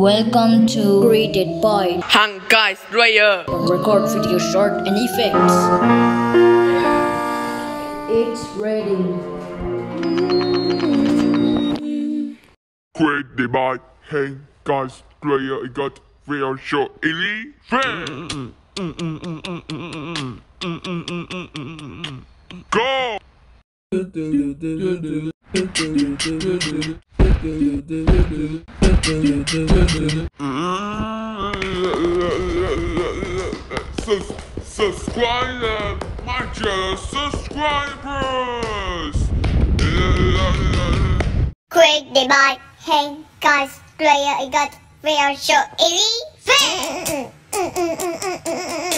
Welcome to Created by Hand Guys Player. Record Video Short and Effects. It's ready. Created by Hey Guys Player I got real show Illy Go! Subscribers! Created by Hey Guys Player I got real show. Illy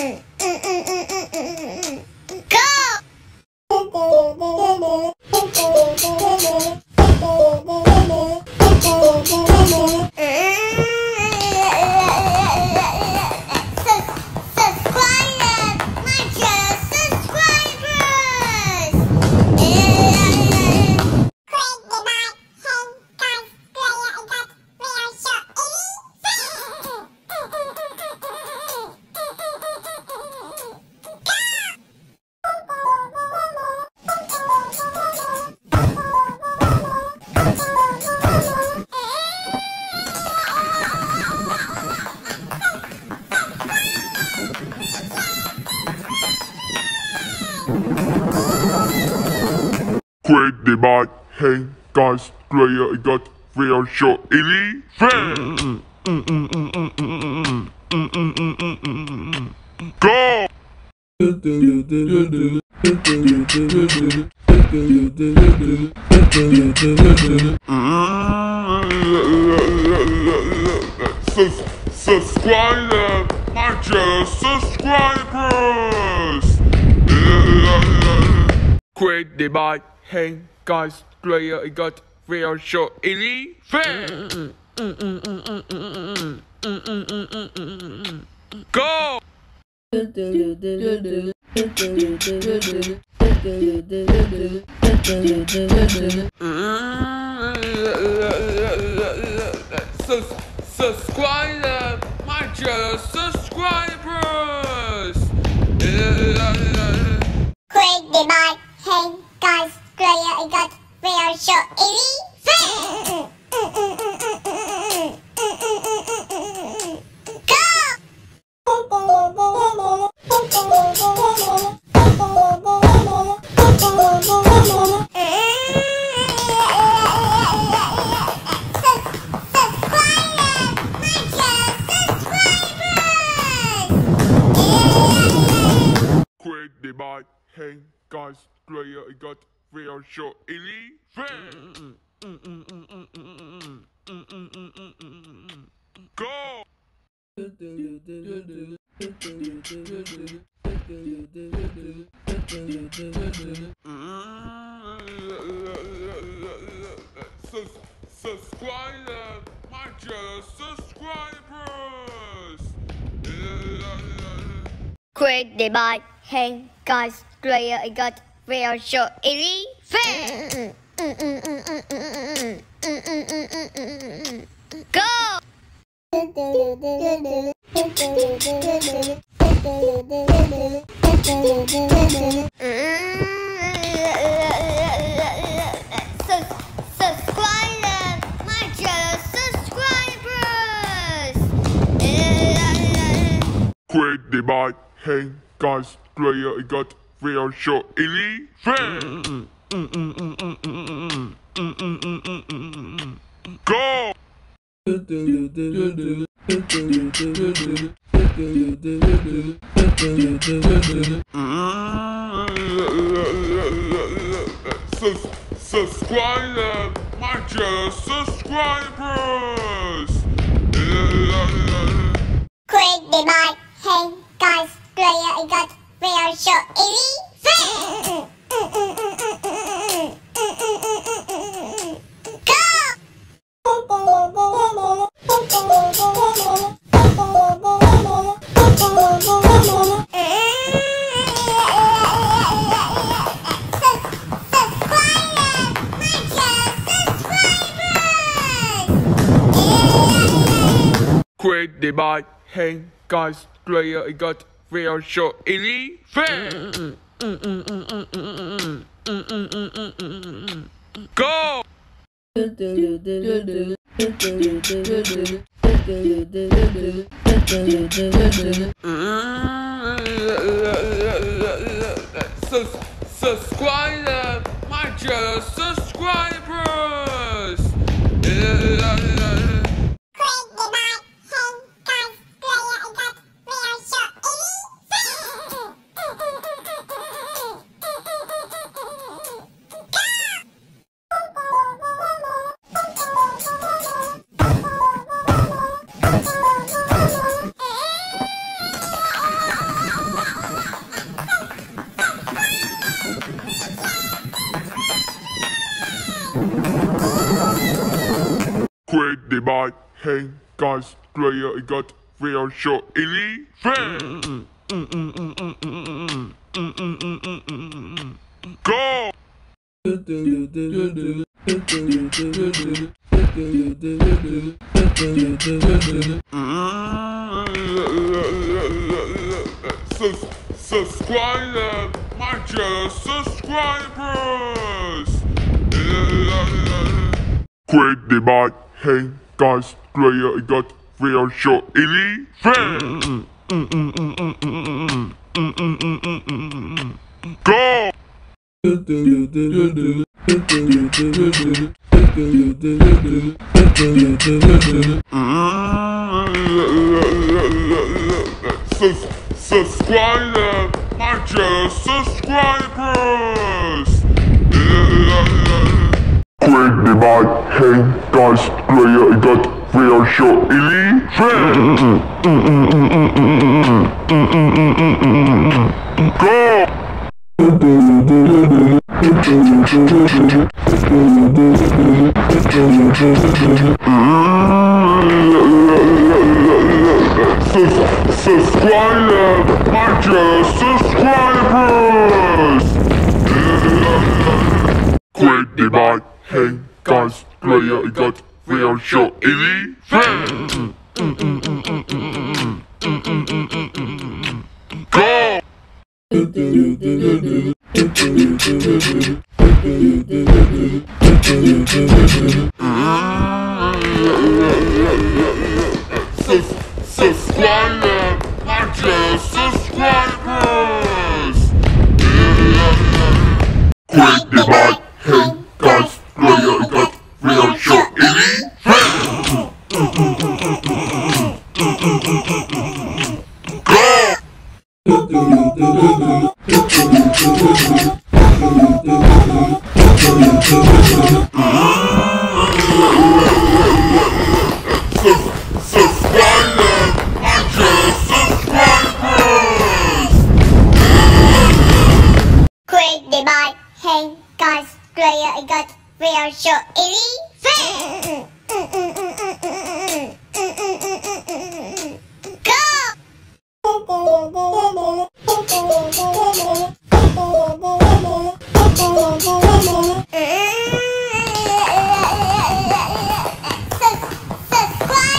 Created by Hey Guys Player I got real show Illy Go! Sus- Subscribe uh, my channel, subscribers! Created by Hey Guys Player I got real show Illy Go! Sus- Subscribe my channel, subscribers! Created by Hey Guys Player I got real show Created got real show Illy Go! Sus- Subscribe my channel, subscribers! Created by Hey Guys Player I got real show Illy Go! Created by Hey Guys Player got real show Illy Go! Sus- Subscribe my channel, subscribers! Created by Hey Guys Player I got Subscribe my channel, subscribers! Created by Hey Guys Player I got real short elephant. Go! Sus- subscribe my channel, subscribers. Hey Guys Player I got real short elephant. Go! Sus- subscribe my channel, subscribers. Created by Hey Guys Player I got real short elephant. Go! Sus- subscribe my channel, subscribers. Created by Hey Guys Player I got real short elephant. Go! Subscribe channel, subscribers. Created by Hey Guys Player I got real short elephant. Go! Subscribe short elephant. Go! Subscribe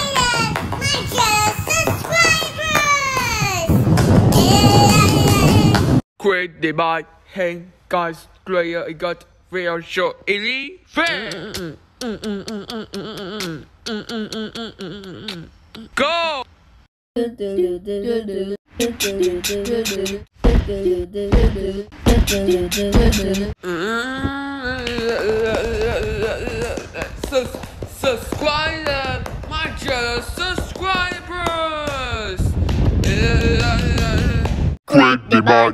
my channel, subscribers. Created by Hey Guys Player I got real short elephant. Go! Sus- subscribe my channel, subscribers. Created by